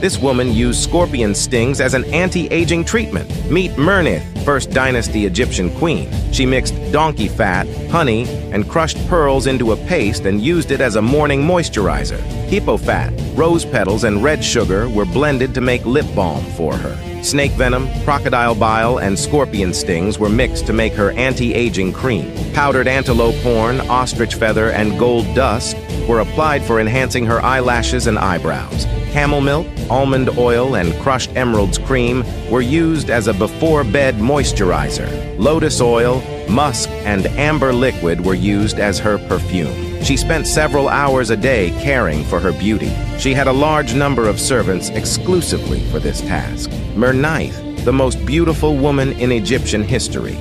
This woman used scorpion stings as an anti-aging treatment. Meet Merneith, first dynasty Egyptian queen. She mixed donkey fat, honey, and crushed pearls into a paste and used it as a morning moisturizer. Hippo fat, rose petals, and red sugar were blended to make lip balm for her. Snake venom, crocodile bile, and scorpion stings were mixed to make her anti-aging cream. Powdered antelope horn, ostrich feather, and gold dust were applied for enhancing her eyelashes and eyebrows. Camel milk, almond oil, and crushed emeralds cream were used as a before-bed moisturizer. Lotus oil, musk, and amber liquid were used as her perfume. She spent several hours a day caring for her beauty. She had a large number of servants exclusively for this task. Merneith, the most beautiful woman in Egyptian history,